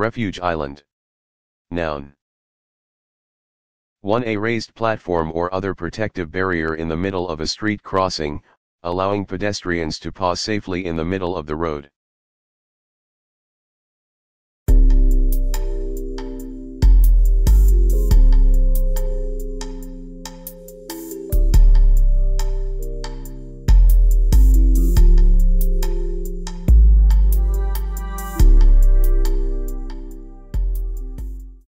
Refuge Island. Noun. 1. A raised platform or other protective barrier in the middle of a street crossing, allowing pedestrians to pause safely in the middle of the road.